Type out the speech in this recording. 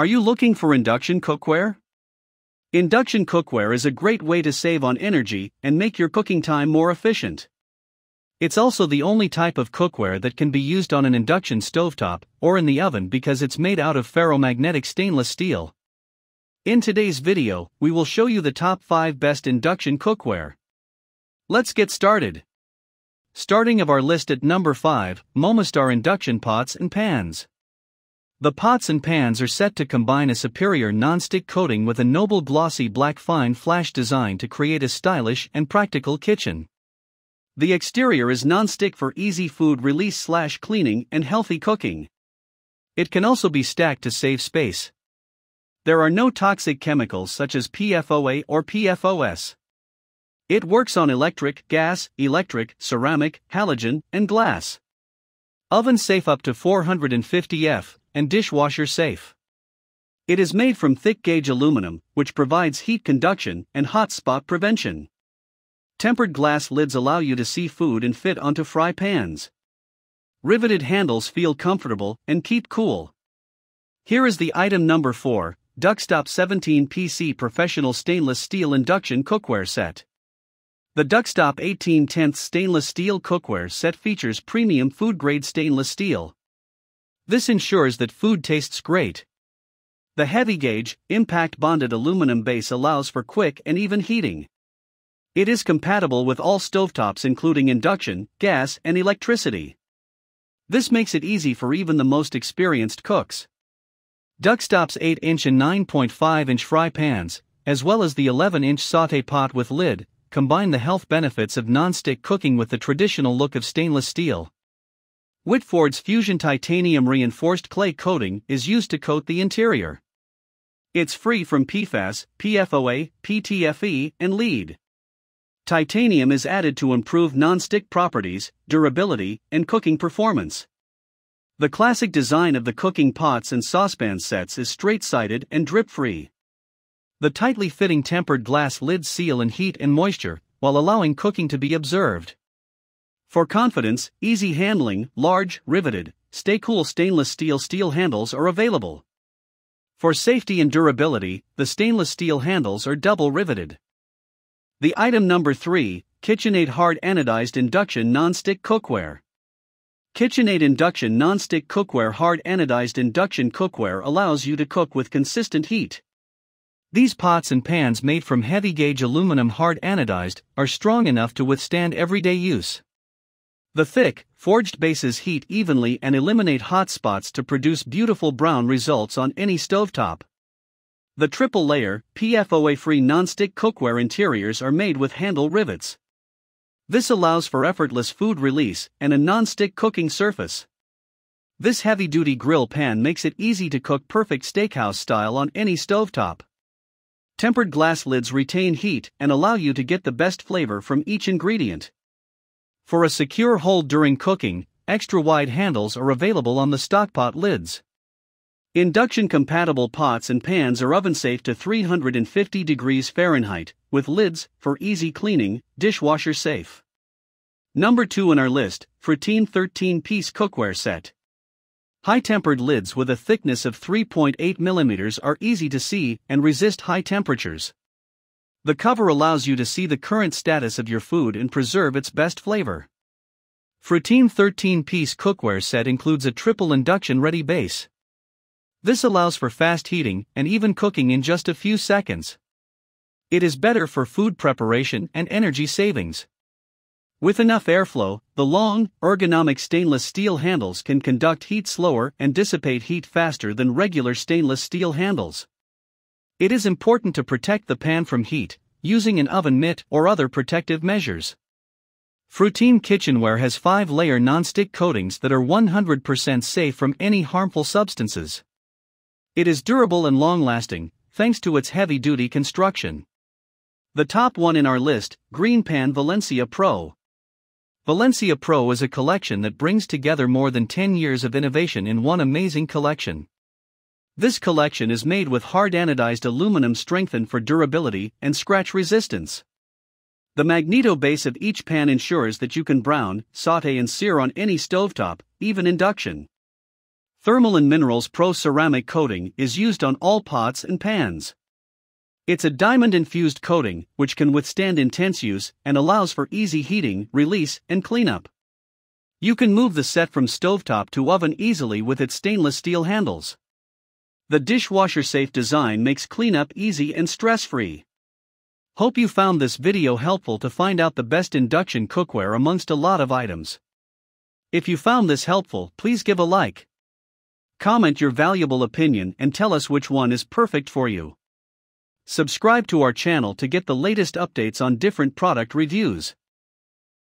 Are you looking for induction cookware? Induction cookware is a great way to save on energy and make your cooking time more efficient. It's also the only type of cookware that can be used on an induction stovetop or in the oven because it's made out of ferromagnetic stainless steel. In today's video, we will show you the top 5 best induction cookware. Let's get started. Starting of our list at number 5, MOMOSTAR induction pots and pans. The pots and pans are set to combine a superior non-stick coating with a noble glossy black fine flash design to create a stylish and practical kitchen. The exterior is non-stick for easy food release slash cleaning and healthy cooking. It can also be stacked to save space. There are no toxic chemicals such as PFOA or PFOS. It works on electric, gas, electric, ceramic, halogen, and glass. Oven safe up to 450 F, and dishwasher safe. It is made from thick gauge aluminum, which provides heat conduction and hot spot prevention. Tempered glass lids allow you to see food and fit onto fry pans. Riveted handles feel comfortable and keep cool. Here is the item number 4 Duxtop 17 PC Professional Stainless Steel Induction Cookware Set. The Duxtop 18 10 stainless steel cookware set features premium food grade stainless steel, this ensures that food tastes great. The heavy gauge, impact bonded aluminum base allows for quick and even heating. It is compatible with all stovetops, including induction, gas, and electricity. This makes it easy for even the most experienced cooks. Duxtop's 8 inch and 9.5 inch fry pans, as well as the 11 inch saute pot with lid, combine the health benefits of non-stick cooking with the traditional look of stainless steel. Whitford's Fusion titanium reinforced clay coating is used to coat the interior. It's free from PFAS, PFOA, PTFE, and lead. Titanium is added to improve non-stick properties, durability, and cooking performance. The classic design of the cooking pots and saucepan sets is straight-sided and drip-free. The tightly fitting tempered glass lids seal in heat and moisture, while allowing cooking to be observed. For confidence, easy handling, large, riveted, stay cool stainless steel steel handles are available. For safety and durability, the stainless steel handles are double riveted. The item number 3 KitchenAid Hard Anodized Induction Non-Stick Cookware. KitchenAid Induction Non-Stick Cookware Hard Anodized Induction Cookware allows you to cook with consistent heat. These pots and pans made from heavy gauge aluminum hard anodized are strong enough to withstand everyday use. The thick, forged bases heat evenly and eliminate hot spots to produce beautiful brown results on any stovetop. The triple layer, PFOA free non-stick cookware interiors are made with handle rivets. This allows for effortless food release and a non-stick cooking surface. This heavy duty grill pan makes it easy to cook perfect steakhouse style on any stovetop. Tempered glass lids retain heat and allow you to get the best flavor from each ingredient. For a secure hold during cooking, extra wide handles are available on the stockpot lids. Induction compatible pots and pans are oven safe to 350 degrees Fahrenheit, with lids for easy cleaning, dishwasher safe. Number 2 in our list FRUITEAM 13 piece cookware set. High tempered lids with a thickness of 3.8 mm are easy to see and resist high temperatures. The cover allows you to see the current status of your food and preserve its best flavor. FRUITEAM 13 piece cookware set includes a triple induction ready base. This allows for fast heating and even cooking in just a few seconds. It is better for food preparation and energy savings. With enough airflow, the long, ergonomic stainless steel handles can conduct heat slower and dissipate heat faster than regular stainless steel handles. It is important to protect the pan from heat, using an oven mitt or other protective measures. FRUITEAM kitchenware has 5 layer non-stick coatings that are 100% safe from any harmful substances. It is durable and long lasting, thanks to its heavy duty construction. The top one in our list Greenpan Valencia Pro. Valencia Pro is a collection that brings together more than 10 years of innovation in one amazing collection. This collection is made with hard anodized aluminum strengthened for durability and scratch resistance. The magneto base of each pan ensures that you can brown, saute, and sear on any stovetop, even induction. Thermolon Minerals Pro Ceramic Coating is used on all pots and pans. It's a diamond infused coating which can withstand intense use and allows for easy heating, release, and cleanup. You can move the set from stovetop to oven easily with its stainless steel handles. The dishwasher safe design makes cleanup easy and stress free. Hope you found this video helpful to find out the best induction cookware amongst a lot of items. If you found this helpful, please give a like. Comment your valuable opinion and tell us which one is perfect for you. Subscribe to our channel to get the latest updates on different product reviews.